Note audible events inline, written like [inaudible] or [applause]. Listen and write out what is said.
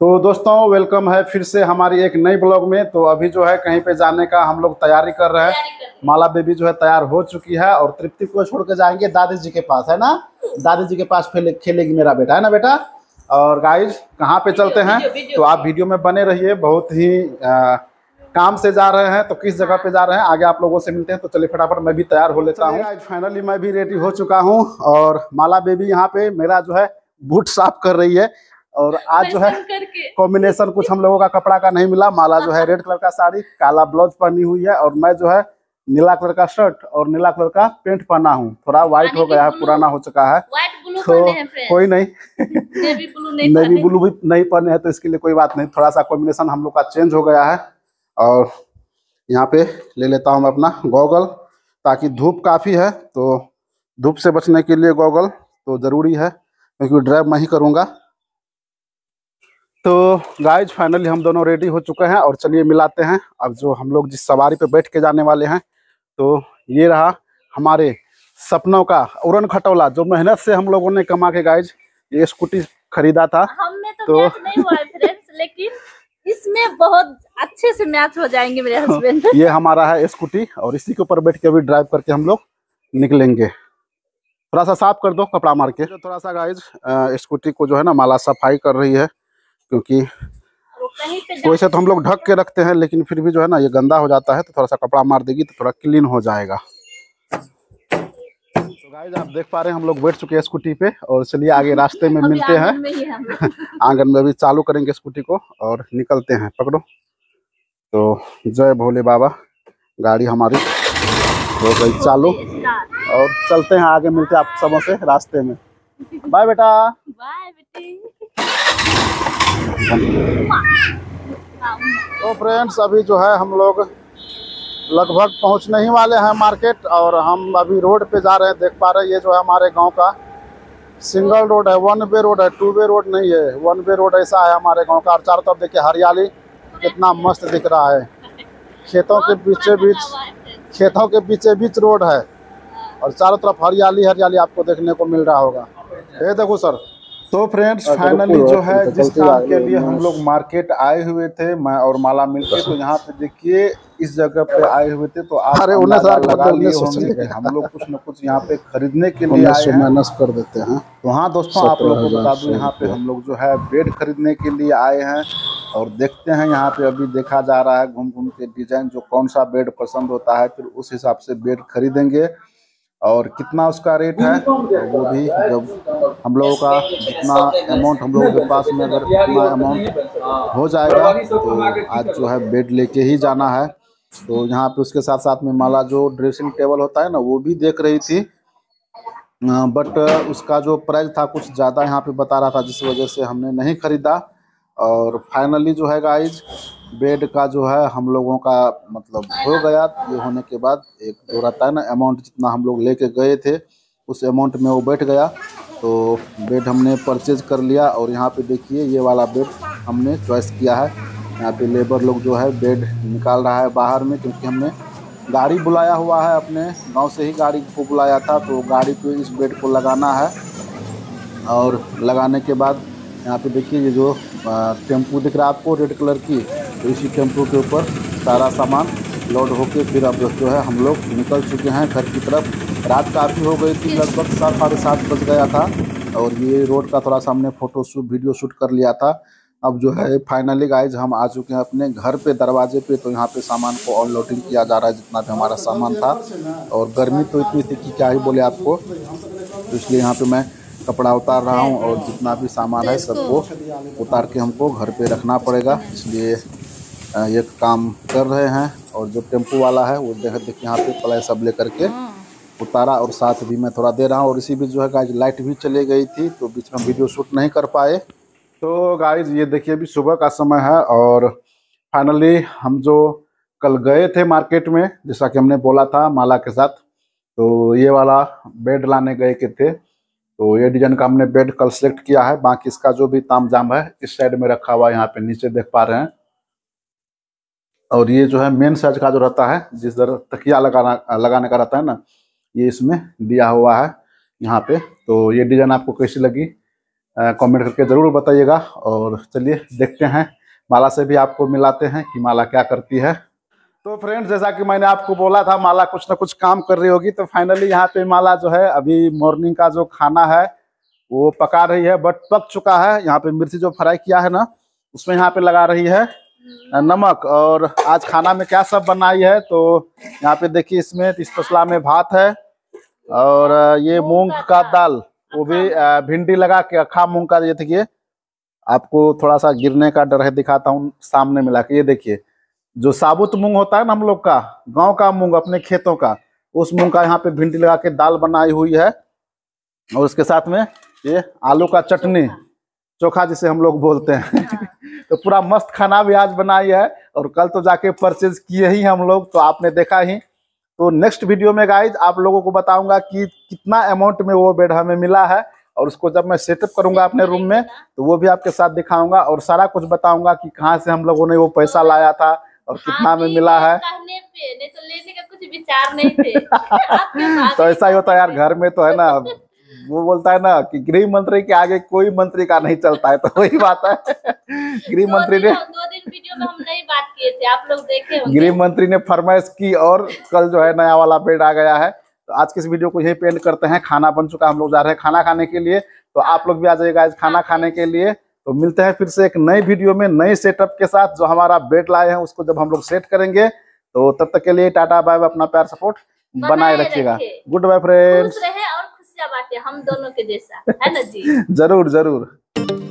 तो दोस्तों वेलकम है फिर से हमारी एक नई ब्लॉग में। तो अभी जो है कहीं पे जाने का हम लोग तैयारी कर रहे हैं। माला बेबी जो है तैयार हो चुकी है और तृप्ति को छोड़ के जाएँगे दादी जी के पास है ना? दादी जी के पास खेले- खेलेगी मेरा बेटा है ना बेटा? और गाइज़ कहाँ पे चलते हैं? तो आप वीडियो में बने रहिए बहुत ही आ, काम से जा रहे हैं। तो किस जगह पे जा रहे हैं? आगे आप लोगों से मिलते हैं। तो चलिए फटाफट मैं भी तैयार हो लेता हूँ। फाइनली मैं भी रेडी हो चुका हूँ। और माला बेबी यहाँ पे मेरा जो है बूट साफ़ कर रही है। और आज जो है कॉम्बिनेशन कुछ हम लोगों का कपड़ा का नहीं मिला। माला जो है रेड कलर का साड़ी काला ब्लाउज पहनी हुई है और मैं जो है नीला कलर का शर्ट और नीला कलर का पेंट पहना हूँ। थोड़ा व्हाइट हो गया है पुराना हो चुका है। तो कोई नहीं। [laughs] नेवी ब्लू नहीं नेवी ब्लू भी नहीं पहने हैं तो इसके लिए कोई बात नहीं। थोड़ा सा कॉम्बिनेशन हम लोग का चेंज हो गया है और यहाँ पे ले लेता हूँ मैं अपना गॉगल ताकि धूप काफ़ी है तो धूप से बचने के लिए गॉगल तो ज़रूरी है क्योंकि ड्राइव मैं ही करूँगा। तो गाइज़ फाइनली हम दोनों रेडी हो चुके हैं और चलिए मिलाते हैं। अब जो हम लोग जिस सवारी पे बैठ के जाने वाले हैं तो ये रहा हमारे सपनों का उड़न खटोला जो मेहनत से हम लोगों ने कमा के गाइज़ ये स्कूटी खरीदा था। हमने तो, तो- नहीं हुआ फ्रेंड्स [laughs] लेकिन इसमें बहुत अच्छे से मैच हो जाएँगे मेरे हस्बैंड [laughs] ये हमारा है स्कूटी और इसी के ऊपर बैठ के अभी ड्राइव करके हम लोग निकलेंगे। थोड़ा सा साफ़ कर दो कपड़ा मार के। थोड़ा सा गाइज़ स्कूटी को जो है ना माला सफ़ाई कर रही है। क्योंकि वैसे तो हम लोग ढक के रखते हैं लेकिन फिर भी जो है ना ये गंदा हो जाता है तो थोड़ा सा कपड़ा मार देगी तो थोड़ा क्लीन हो जाएगा। तो गाइज़ आप देख पा रहे हैं हम लोग बैठ चुके हैं स्कूटी पे और चलिए आगे रास्ते में [laughs] मिलते हैं। आँगन में ही हम लोग। [laughs] आँगन में भी चालू करेंगे स्कूटी को और निकलते हैं पकड़ो। तो जय भोले बाबा गाड़ी हमारी हो गई चालू। और चलते हैं आगे मिलते हैं आप सबों से रास्ते में। बाय बेटा। बाय बेटी। तो फ्रेंड्स अभी जो है हम लोग लगभग पहुँचने ही वाले हैं मार्केट और हम अभी रोड पे जा रहे हैं। देख पा रहे हैं, ये जो है हमारे गाँव का सिंगल रोड है वन वे रोड है टू वे रोड नहीं है। वन वे रोड ऐसा है हमारे गाँव का। और चारों तरफ़ देखिए, हरियाली कितना मस्त दिख रहा है। खेतों के बीचे बीच खेतों के बीचे बीच रोड है। और चारों तरफ़ हरियाली हरियाली आपको देखने को मिल रहा होगा। ये देखो सर। तो फ्रेंड्स फाइनली जो है जिस काम के लिए हम लोग मार्केट आए हुए थे मैं और माला मिलके तो यहाँ पे देखिए इस जगह पे आए हुए थे तो आप अरे, लगा लिए होंगे कि हम लोग कुछ न कुछ यहाँ पे खरीदने के लिए आए हैं। माइनस कर देते हैं। तो हाँ दोस्तों आप लोगों को बता दूँ यहाँ पे हम लोग जो है बेड खरीदने के लिए आए हैं और देखते हैं यहाँ पे अभी देखा जा रहा है घूम घूम के डिज़ाइन जो कौन सा बेड पसंद होता है फिर उस हिसाब से बेड खरीदेंगे। और कितना उसका रेट है, वो भी जब हम लोगों का जितना अमाउंट हम लोगों के पास में अगर उतना अमाउंट हो जाएगा तो आज जो है बेड लेके ही जाना है। तो यहाँ पे उसके साथ साथ में माला जो ड्रेसिंग टेबल होता है ना, वो भी देख रही थी। बट उसका जो प्राइस था कुछ ज़्यादा यहाँ पे बता रहा था, जिस वजह से हमने नहीं खरीदा। और फाइनली जो है गाइज़ बेड का जो है हम लोगों का मतलब हो गया। ये होने के बाद एक जो रहता है ना अमाउंट जितना हम लोग लेके गए थे, उस अमाउंट में वो बैठ गया। तो बेड हमने परचेज कर लिया और यहाँ पे देखिए ये वाला बेड हमने चॉइस किया है। यहाँ पे लेबर लोग जो है बेड निकाल रहा है बाहर में क्योंकि हमने गाड़ी बुलाया हुआ है अपने, गाँव से ही गाड़ी को बुलाया था तो गाड़ी पे इस बेड को लगाना है। और लगाने के बाद यहाँ पे देखिए ये जो टेंपू दिख रहा है आपको रेड कलर की तो इसी टेंपू के ऊपर सारा सामान लोड होके फिर अब जो है हम लोग निकल चुके हैं घर की तरफ़। रात काफ़ी हो गई थी, लगभग सात, साढ़े सात बज गया था, और ये रोड का थोड़ा सा हमने फ़ोटो शूट वीडियो शूट कर लिया था। अब जो है फाइनली गाइज़ हम आ चुके हैं अपने घर पे, दरवाजे पे तो यहाँ पे सामान को अनलोडिंग किया जा रहा है जितना भी हमारा सामान था। और गर्मी तो इतनी थी कि क्या ही बोले आपको तो इसलिए यहाँ पे मैं कपड़ा उतार रहा हूँ और जितना भी सामान है सबको उतार के हमको घर पे रखना पड़ेगा। इसलिए ये काम कर रहे हैं और जो टेंपू वाला है वो देख देखिए यहाँ पे प्लाई सब लेकर के उतारा और साथ भी मैं थोड़ा दे रहा हूँ और इसी बीच जो है गाइज़ लाइट भी चली गई थी तो बीच में वीडियो शूट नहीं कर पाए। तो गाइज़ ये देखिए अभी सुबह का समय है और फाइनली हम जो कल गए थे मार्केट में जैसा कि हमने बोला था माला के साथ तो ये वाला बेड लाने गए के थे। तो ये डिज़ाइन का हमने बेड कल सेलेक्ट किया है, बाकी इसका जो भी ताम जाम है, इस साइड में रखा हुआ है, यहाँ पे नीचे देख पा रहे हैं। और ये जो है मेन साइज़ का जो रहता है, जिस तरह तकिया लगाना, लगाने का रहता है ना, ये इसमें दिया हुआ है, यहाँ पे। तो ये डिज़ाइन आपको कैसी लगी कमेंट करके ज़रूर बताइएगा। और चलिए देखते हैं, माला से भी आपको मिलाते हैं कि माला क्या करती है। तो फ्रेंड्स जैसा कि मैंने आपको बोला था माला कुछ ना कुछ काम कर रही होगी तो फाइनली यहाँ पे माला जो है अभी मॉर्निंग का जो खाना है वो पका रही है बट पक चुका है। यहाँ पे मिर्ची जो फ्राई किया है ना उसमें यहाँ पे लगा रही है नमक। और आज खाना में क्या सब बनाई है तो यहाँ पे देखिए इसमें इस तसला में भात है और ये मूंग का दाल। वो भी भिंडी लगा के अखा मूंग का ये देखिए आपको थोड़ा सा गिरने का डर है दिखाता हूँ सामने मिला के ये देखिए। जो साबुत मूंग होता है ना हम लोग का गाँव का मूंग अपने खेतों का उस मूंग का यहाँ पे भिंडी लगा के दाल बनाई हुई है। और उसके साथ में ये आलू का चटनी चोखा जिसे हम लोग बोलते हैं। [laughs] तो पूरा मस्त खाना भी आज बनाई है और कल तो जाके परचेज किए ही हम लोग तो आपने देखा ही। तो नेक्स्ट वीडियो में गाइज़ आप लोगों को बताऊँगा कि कितना अमाउंट में वो बेड हमें मिला है। और उसको जब मैं सेटअप करूँगा अपने रूम में तो वो भी आपके साथ दिखाऊँगा और सारा कुछ बताऊँगा कि कहाँ से हम लोगों ने वो पैसा लाया था। और कितना हाँ में मिला है? नहीं तो लेने का कुछ विचार नहीं थे। [laughs] तो ऐसा ही होता है यार घर में तो है ना वो बोलता है ना कि गृह मंत्री के आगे कोई मंत्री का नहीं चलता है तो वही बात है। [laughs] गृह मंत्री ने दो दिन वीडियो में हम नहीं बात किए थे आप लोग देखे गृह मंत्री ने फरमाइश की और कल जो है नया वाला बेड आ गया है। तो आज के इस वीडियो को यही पेंट करते हैं। खाना बन चुका हम लोग जा रहे हैं खाना खाने के लिए। तो आप लोग भी आ जाइएगा आज खाना खाने के लिए। तो मिलते हैं फिर से एक नए वीडियो में नए सेटअप के साथ जो हमारा बेड लाए हैं उसको जब हम लोग सेट करेंगे तो तब तक के लिए टाटा बाय अपना प्यार सपोर्ट बनाए रखिएगा। गुड बाय फ्रेंड्स हम दोनों के जैसा है ना जी? [laughs] ज़रूर ज़रूर।